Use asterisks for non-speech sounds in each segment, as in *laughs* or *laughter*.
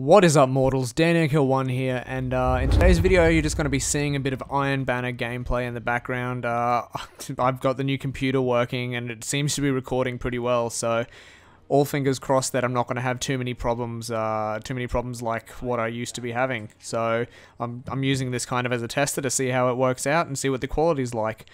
What is up mortals, Dandankil1 here, and uh, in today's video you're just going to be seeing a bit of Iron Banner gameplay in the background. Uh, *laughs* I've got the new computer working and it seems to be recording pretty well, so all fingers crossed that I'm not going to have too many problems, uh, too many problems like what I used to be having. So I'm, I'm using this kind of as a tester to see how it works out and see what the quality's like.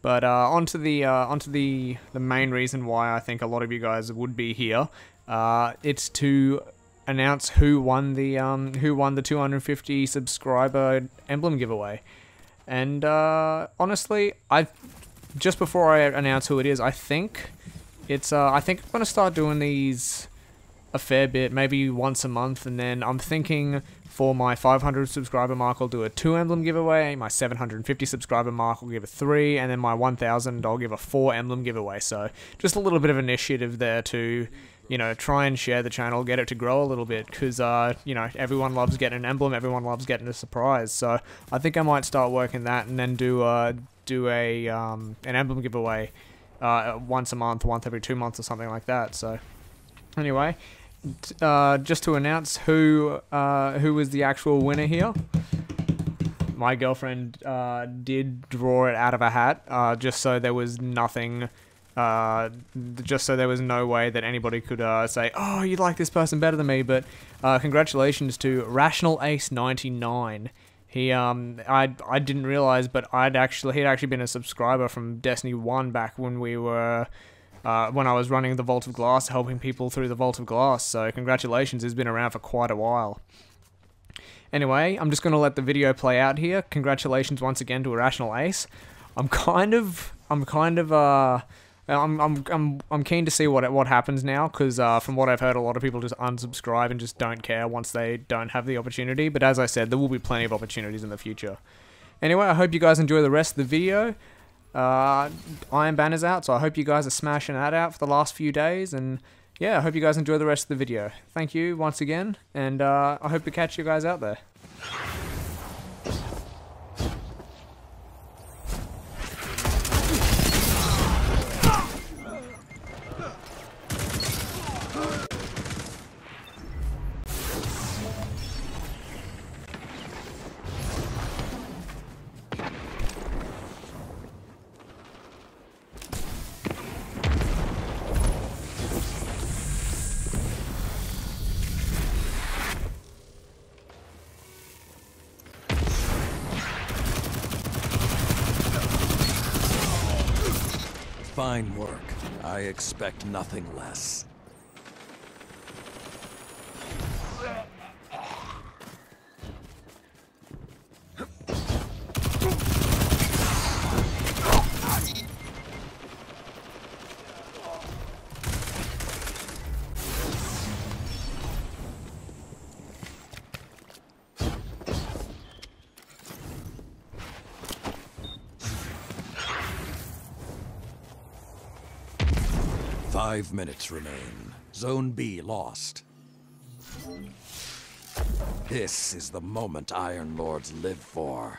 But uh, onto the uh, onto the the main reason why I think a lot of you guys would be here. Uh, it's to announce who won the um, who won the 250 subscriber emblem giveaway. And uh, honestly, I just before I announce who it is, I think it's uh, I think I'm gonna start doing these a fair bit, maybe once a month, and then I'm thinking for my 500 subscriber mark, I'll do a two emblem giveaway. My 750 subscriber mark, I'll give a three, and then my 1000, I'll give a four emblem giveaway. So just a little bit of initiative there to you know, try and share the channel, get it to grow a little bit, because, uh, you know, everyone loves getting an emblem, everyone loves getting a surprise, so I think I might start working that and then do, uh, do a, um, an emblem giveaway, uh, once a month, once every two months or something like that, so, anyway, uh, just to announce who, uh, who was the actual winner here, my girlfriend, uh, did draw it out of a hat, uh, just so there was nothing, uh, just so there was no way that anybody could uh, say, "Oh, you like this person better than me." But uh, congratulations to Rational Ace ninety nine. He um I I didn't realize, but I'd actually he'd actually been a subscriber from Destiny One back when we were. Uh, when I was running the Vault of Glass, helping people through the Vault of Glass, so congratulations, he's been around for quite a while. Anyway, I'm just going to let the video play out here. Congratulations once again to Irrational Ace. I'm kind of, I'm kind of, uh, I'm I'm I'm I'm keen to see what what happens now because uh, from what I've heard, a lot of people just unsubscribe and just don't care once they don't have the opportunity. But as I said, there will be plenty of opportunities in the future. Anyway, I hope you guys enjoy the rest of the video. Uh, Iron Banner's out, so I hope you guys are smashing that out for the last few days. And yeah, I hope you guys enjoy the rest of the video. Thank you once again, and uh, I hope to catch you guys out there. Fine work. I expect nothing less. Five minutes remain. Zone B lost. This is the moment Iron Lords live for.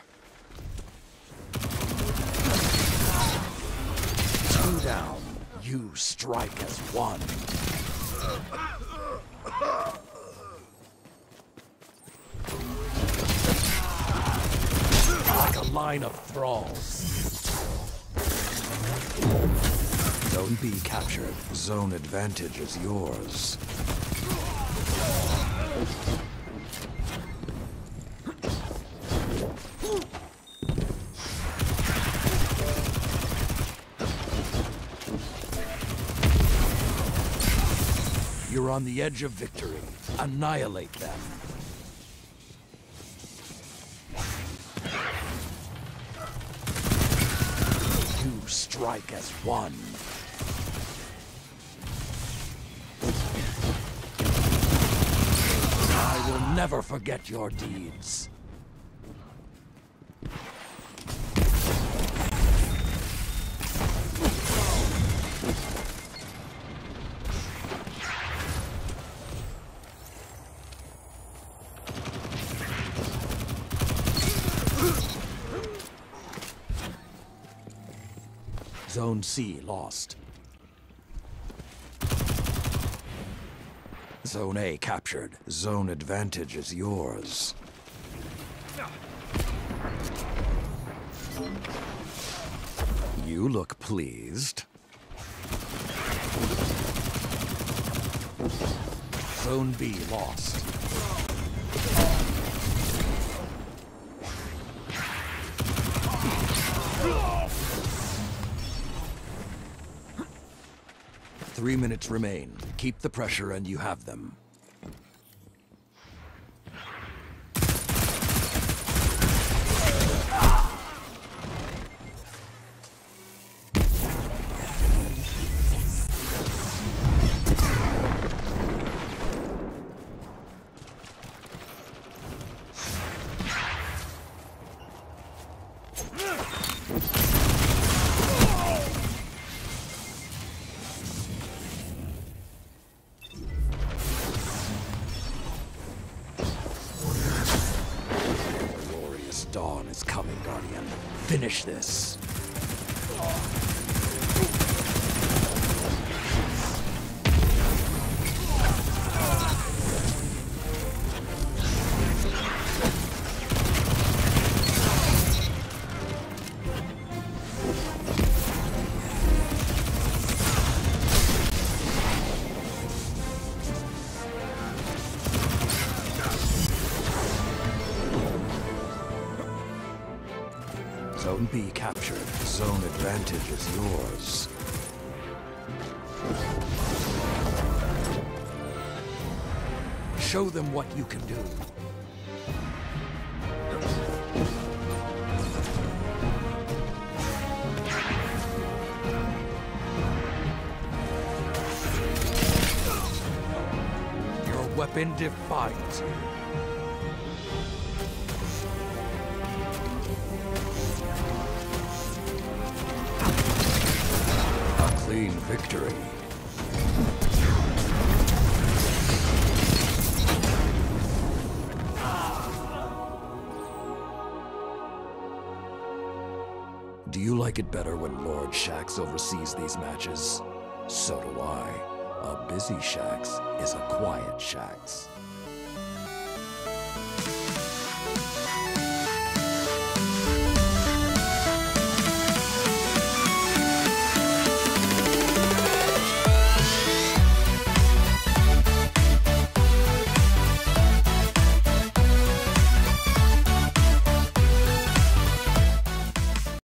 Two down. You strike as one. Like a line of thralls. Zone B captured. Zone advantage is yours. You're on the edge of victory. Annihilate them. Strike as one. Will never forget your deeds. Zone C lost. Zone A captured. Zone advantage is yours. You look pleased. Zone B lost. Three minutes remain. Keep the pressure and you have them. Finish this. Zone B captured. Zone advantage is yours. Show them what you can do. Your weapon defines you. Victory. Do you like it better when Lord Shax oversees these matches? So do I. A busy Shax is a quiet Shax.